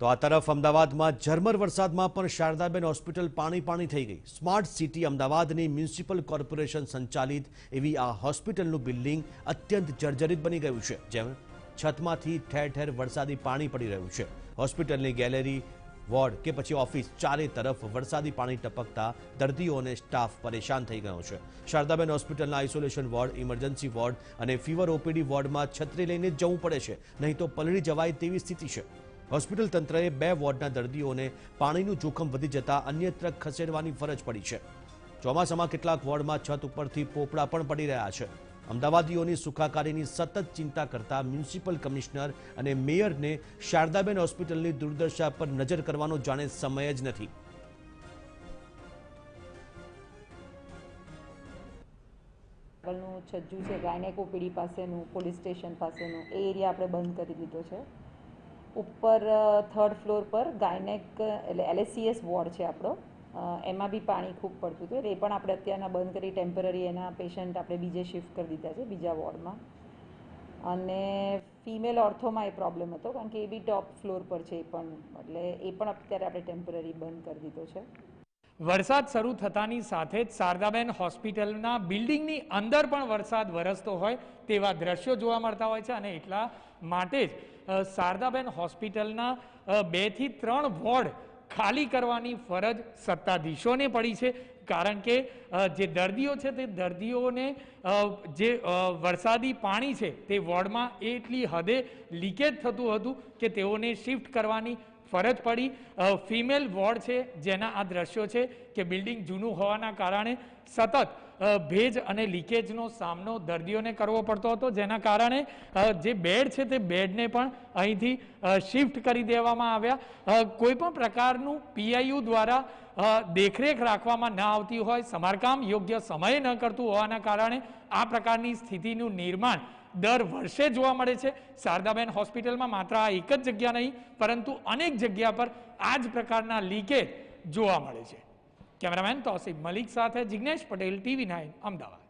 તો આ તરફ અમદાવાદમાં ઝરમર વરસાદમાં પણ શારદાબેન હોસ્પિટલ પાણી પાણી થઈ ગઈ. સ્માર્ટ સિટી અમદાવાદની મ્યુનિસિપલ કોર્પોરેશન સંચાલિત એવી આ હોસ્પિટલનું બિલ્ડિંગ અત્યંત જર્જરિત બની ગયું છે, જેમ છતમાંથી ઠેર ઠેર વરસાદી પાણી પડી રહ્યું છે. હોસ્પિટલની ગેલેરી, વોર્ડ કે પછી ઓફિસ ચારે તરફ વરસાદી પાણી ટપકતા દર્દીઓ અને સ્ટાફ પરેશાન થઈ ગયો છે. શારદાબેન હોસ્પિટલના આઇસોલેશન વોર્ડ, ઇમરજન્સી વોર્ડ અને ફીવર ઓપીડી વોર્ડમાં છત્રી લઈને જવું પડે છે, નહીં તો પલળી જવાય તેવી સ્થિતિ છે. હોસ્પિટલ તંત્રએ બે વોર્ડના દર્દીઓને પાણીનું જોખમ વધી જતા અન્યત્ર ખસેડવાની ફરજ પડી છે. ચોમાસામાં કેટલાક વોર્ડમાં છત ઉપરથી પોપડા પણ પડી રહ્યા છે. અમદાવાદીઓની સુખાકારીની સતત ચિંતા કરતા મ્યુનિસિપલ કમિશનર અને મેયરને શારદાબેન હોસ્પિટલની દુર્દશા પર નજર કરવાનો જાણે સમય જ નથી. છજ્જુ છે ગાયનેક ઓપીડી પાસેનું, પોલીસ સ્ટેશન પાસેનું, એ એરિયા આપણે બંધ કરી દીધો છે. ઉપર થર્ડ ફ્લોર પર ગાયનેક, એટલે એલએસીએસ વોર્ડ છે આપણો. એમાં બી પાણી ખૂબ પડતું હતું. એટલે એ પણ આપણે અત્યારના બંધ કરી ટેમ્પરરી એના પેશન્ટ આપણે બીજે શિફ્ટ કરી દીધા છે, બીજા વોર્ડમાં. અને ફિમેલ ઓર્થોમાં એ પ્રોબ્લેમ હતો, કારણ કે એ બી ટોપ ફ્લોર પર છે એ પણ. એટલે એ પણ અત્યારે આપણે ટેમ્પરરી બંધ કરી દીધો છે. વરસાદ શરૂ થતાની સાથે જ શારદાબેન હોસ્પિટલના બિલ્ડિંગની અંદર પણ વરસાદ વરસતો હોય તેવા દ્રશ્યો જોવા મળતા હોય છે અને એટલા માટે જ શારદાબેન હોસ્પિટલના બેથી ત્રણ વોર્ડ ખાલી કરવાની ફરજ સત્તાધીશોને પડી છે. કારણ કે જે દર્દીઓ છે તે દર્દીઓને જે વરસાદી પાણી છે તે વોર્ડમાં એટલી હદે લીકેજ થતું હતું કે તેઓને શિફ્ટ કરવાની ફરજ પડી. ફિમેલ વોર્ડ છે જેના આ દ્રશ્યો છે કે બિલ્ડિંગ જૂનું હોવાના કારણે સતત ભેજ અને લીકેજનો સામનો દર્દીઓને કરવો પડતો હતો. જેના કારણે જે બેડ છે તે બેડને પણ અહીંથી શિફ્ટ કરી દેવામાં આવ્યા. કોઈ પણ પ્રકારનું પીઆઈયુ દ્વારા દેખરેખ રાખવામાં ન આવતી હોય, સમારકામ યોગ્ય સમયે ન કરતું હોવાના કારણે આ પ્રકારની સ્થિતિનું નિર્માણ દર વર્ષે જોવા મળે છે. શારદાબેન હોસ્પિટલમાં માત્ર આ એક જ જગ્યા નહીં, પરંતુ અનેક જગ્યા પર આ જ પ્રકારના લીકેજ જોવા મળે છે. કેમેરામેન તોસીફ મલિક સાથે જિજ્ઞેશ પટેલ ટીવી નાઇન અમદાવાદ.